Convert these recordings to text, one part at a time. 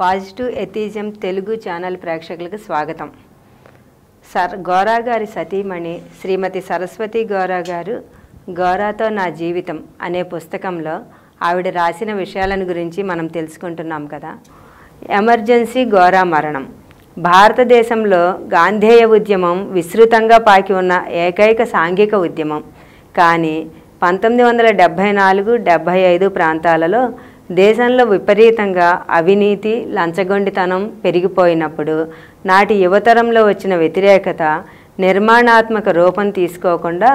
Positive atheism Telugu channel ప్రేక్షకులకు స్వాగతం. Sir Gora గారి సతీమణి శ్రీమతి సరస్వతి గోరా గారు గోరాతో నా జీవితం అనే పుస్తకంలో ఆవిడ రాసిన విషయాలను గురించి మనం తెలుసుకుంటున్నాం కదా. ఎమర్జెన్సీ గోరా మరణం. భారతదేశంలో గాంధేయ ఉద్యమం విస్తృతంగా పాకి ఉన్న ఏకైక సాంఘిక ఉద్యమం. కానీ పంతొమ్మిది వందల డెబ్భై నాలుగు డెబ్భై ఐదు ప్రాంతాలలో దేశంలో విపరీతంగా అవినీతి లంచగొండితనం పెరిగిపోయినప్పుడు నాటి యువతరంలో వచ్చిన వ్యతిరేకత నిర్మాణాత్మక రూపం తీసుకోకుండా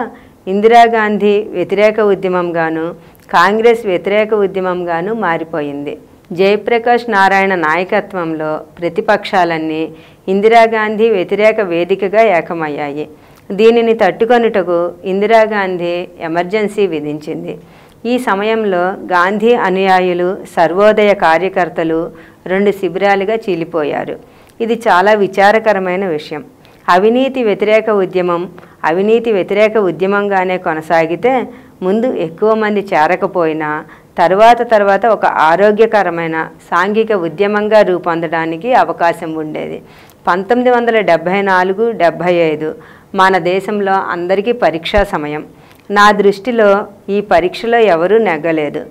ఇందిరాగాంధీ వ్యతిరేక ఉద్యమంగాను కాంగ్రెస్ వ్యతిరేక ఉద్యమంగాను మారిపోయింది. జయప్రకాష్ నారాయణ నాయకత్వంలో ప్రతిపక్షాలన్నీ ఇందిరాగాంధీ వ్యతిరేక వేదికగా ఏకమయ్యాయి. దీనిని తట్టుకొనుటకు ఇందిరాగాంధీ ఎమర్జెన్సీ విధించింది. ఈ సమయంలో గాంధీ అనుయాయులు సర్వోదయ కార్యకర్తలు రెండు శిబిరాలుగా చీలిపోయారు. ఇది చాలా విచారకరమైన విషయం. అవినీతి వ్యతిరేక ఉద్యమం అవినీతి వ్యతిరేక ఉద్యమంగానే కొనసాగితే ముందు ఎక్కువ మంది చేరకపోయినా తరువాత తర్వాత ఒక ఆరోగ్యకరమైన సాంఘిక ఉద్యమంగా రూపొందడానికి అవకాశం ఉండేది. పంతొమ్మిది వందల డెబ్భై నాలుగు డెబ్భై ఐదు మన దేశంలో అందరికీ పరీక్షా సమయం. నా దృష్టిలో ఈ పరీక్షలో ఎవరూ నెగ్గలేదు.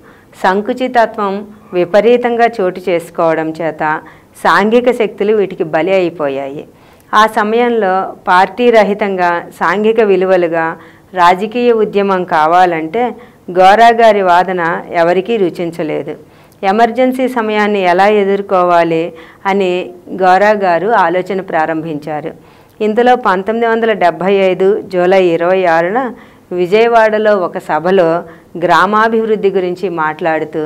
సంకుచితత్వం విపరీతంగా చోటు చేసుకోవడం చేత సాంఘిక శక్తులు వీటికి బలి అయిపోయాయి. ఆ సమయంలో పార్టీ రహితంగా సాంఘిక విలువలుగా రాజకీయ ఉద్యమం కావాలంటే గోరా గారి వాదన ఎవరికీ రుచించలేదు. ఎమర్జెన్సీ సమయాన్ని ఎలా ఎదుర్కోవాలి అని గోరా గారు ఆలోచన ప్రారంభించారు. ఇందులో పంతొమ్మిది వందల డెబ్భై ఐదు జూలై ఇరవై ఆరున విజయవాడలో ఒక సభలో గ్రామాభివృద్ధి గురించి మాట్లాడుతూ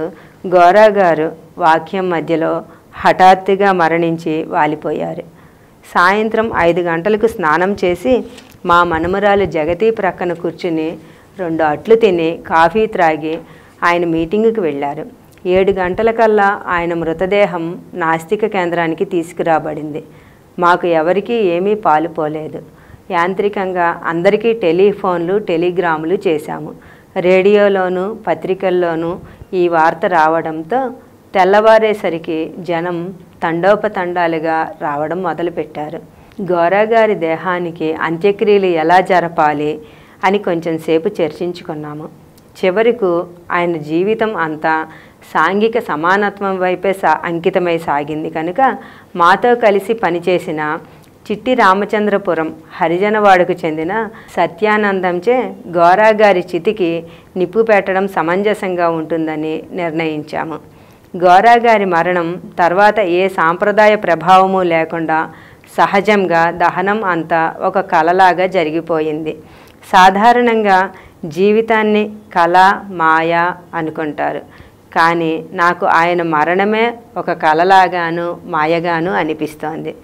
గోరా గారు వాక్యం మధ్యలో హఠాత్తుగా మరణించి వాలిపోయారు. సాయంత్రం ఐదు గంటలకు స్నానం చేసి మా మనుమరాలు జగతి ప్రక్కన కూర్చుని రెండు అట్లు తిని కాఫీ త్రాగి ఆయన మీటింగుకి వెళ్ళారు. ఏడు గంటలకల్లా ఆయన మృతదేహం నాస్తిక కేంద్రానికి తీసుకురాబడింది. మాకు ఎవరికీ ఏమీ పాలుపోలేదు. యాంత్రికంగా అందరికీ టెలిఫోన్లు టెలిగ్రాములు చేశాము. రేడియోలోను పత్రికల్లోనూ ఈ వార్త రావడంతో తెల్లవారేసరికి జనం తండోపతండాలుగా రావడం మొదలుపెట్టారు. గోరాగారి దేహానికి అంత్యక్రియలు ఎలా జరపాలి అని కొంచెం సేపు చర్చించుకున్నాము. చివరకు ఆయన జీవితం అంతా సాంఘిక సమానత్వం వైపే సా అంకితమై సాగింది కనుక మాతో కలిసి పనిచేసిన చిట్టి రామచంద్రపురం హరిజనవాడకు చెందిన సత్యానందంచే గోరా గారి చితికి నిప్పు పెట్టడం సమంజసంగా ఉంటుందని నిర్ణయించాము. గోరా గారి మరణం తర్వాత ఏ సాంప్రదాయ ప్రభావము లేకుండా సహజంగా దహనం అంతా ఒక కలలాగా జరిగిపోయింది. సాధారణంగా జీవితాన్ని కళ మాయ అనుకుంటారు. కానీ నాకు ఆయన మరణమే ఒక కలలాగాను మాయగాను అనిపిస్తోంది.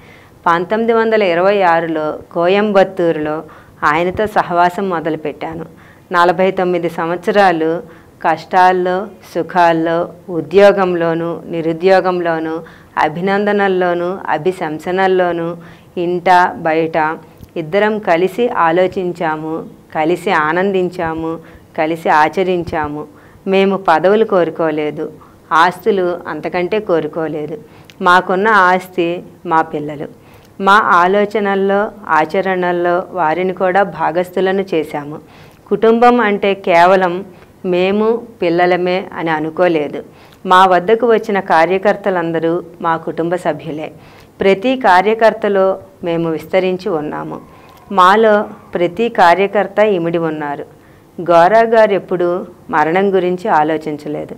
పంతొమ్మిది వందల ఇరవై ఆరులో కోయంబత్తూరులో ఆయనతో సహవాసం మొదలుపెట్టాను. నలభై తొమ్మిది సంవత్సరాలు కష్టాల్లో సుఖాల్లో ఉద్యోగంలోనూ నిరుద్యోగంలోనూ అభినందనల్లోనూ అభిశంసనల్లోనూ ఇంట బయట ఇద్దరం కలిసి ఆలోచించాము కలిసి ఆనందించాము కలిసి ఆచరించాము. మేము పదవులు కోరుకోలేదు ఆస్తులు అంతకంటే కోరుకోలేదు. మాకున్న ఆస్తి మా పిల్లలు. మా ఆలోచనల్లో ఆచరణల్లో వారిని కూడా భాగస్థులను చేశాము. కుటుంబం అంటే కేవలం మేము పిల్లలమే అని అనుకోలేదు. మా వద్దకు వచ్చిన కార్యకర్తలందరూ మా కుటుంబ సభ్యులే. ప్రతి కార్యకర్తలో మేము విస్తరించి ఉన్నాము. మాలో ప్రతి కార్యకర్త ఇమిడి ఉన్నారు. గౌరా గారు ఎప్పుడూ మరణం గురించి ఆలోచించలేదు.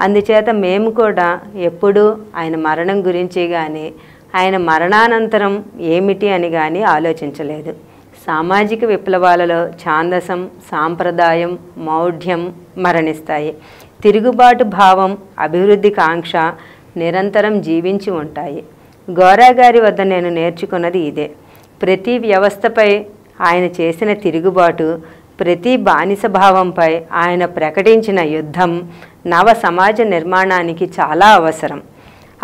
అందుచేత మేము కూడా ఎప్పుడూ ఆయన మరణం గురించి కానీ ఆయన మరణానంతరం ఏమిటి అని కానీ ఆలోచించలేదు. సామాజిక విప్లవాలలో ఛాందసం సాంప్రదాయం మౌఢ్యం మరణిస్తాయి. తిరుగుబాటు భావం అభివృద్ధి కాంక్ష నిరంతరం జీవించి ఉంటాయి. గోరాగారి వద్ద నేను నేర్చుకున్నది ఇదే. ప్రతి వ్యవస్థపై ఆయన చేసిన తిరుగుబాటు ప్రతి బానిస భావంపై ఆయన ప్రకటించిన యుద్ధం నవ సమాజ నిర్మాణానికి చాలా అవసరం.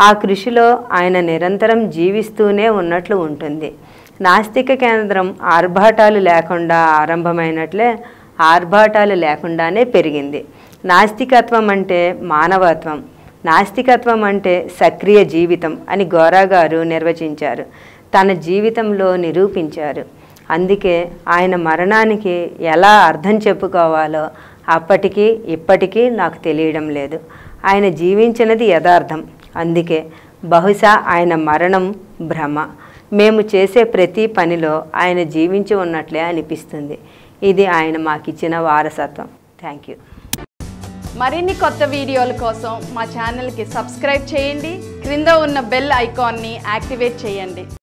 ఆ కృషిలో ఆయన నిరంతరం జీవిస్తూనే ఉన్నట్లు ఉంటుంది. నాస్తిక కేంద్రం ఆర్భాటాలు లేకుండా ఆరంభమైనట్లే ఆర్భాటాలు లేకుండానే పెరిగింది. నాస్తికత్వం అంటే మానవత్వం నాస్తికత్వం అంటే సక్రియ జీవితం అని గోరా గారు నిర్వచించారు. తన జీవితంలో నిరూపించారు. అందుకే ఆయన మరణానికి ఎలా అర్థం చెప్పుకోవాలో అప్పటికీ ఇప్పటికీ నాకు తెలియడం లేదు. ఆయన జీవించినది యథార్థం. అందుకే బహుశా ఆయన మరణం భ్రమ. మేము చేసే ప్రతి పనిలో ఆయన జీవించి ఉన్నట్లే అనిపిస్తుంది. ఇది ఆయన మాకిచ్చిన వారసత్వం. థ్యాంక్ యూ మరిన్ని కొత్త వీడియోల కోసం మా ఛానల్కి సబ్స్క్రైబ్ చేయండి. క్రింద ఉన్న బెల్ ఐకాన్ని యాక్టివేట్ చేయండి.